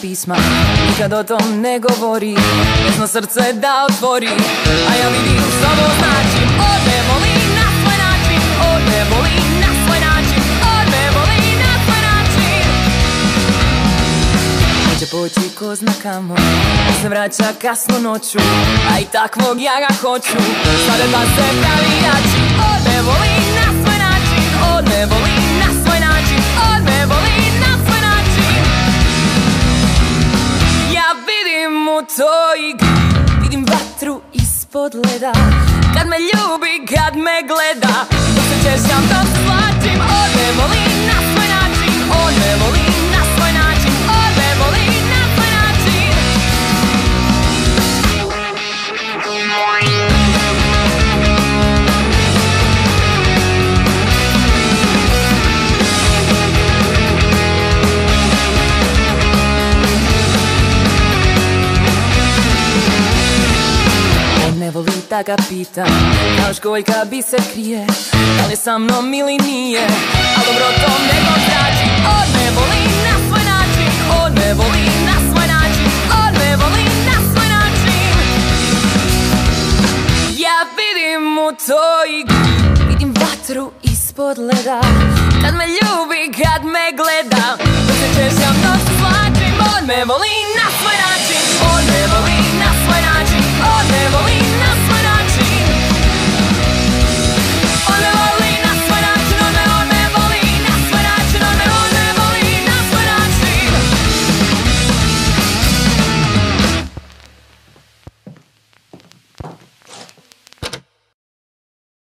pisma. Nikad o tom ne govori. Jesno srce da otvori. A ja vidim što ovo znači. On me voli na svoj način? On me voli na svoj način? On me voli na svoj način? Neće poći ko zna kamo. Se vraća kasno noću. A i takvog ja ga hoću. Sada da se pravi jači. On me voli toj Vidim vatru ispod leda. Kad me ljubi, kad me gleda Dok se češljam, ne voli da ga pitam Kao školjka bi se krije Da li sa mnom ili nije? A dobro to nego znači On me voli na svoj način On me voli na svoj način On me voli na svoj način. Ja vidim u toj Vidim vatru ispod leda Kad me ljubi, kad me gleda. Dok se češljam, dok se slačim On me voli na svoj način